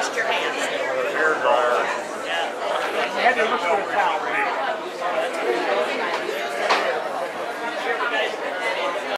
washed your hands. Hair dryer. Yeah.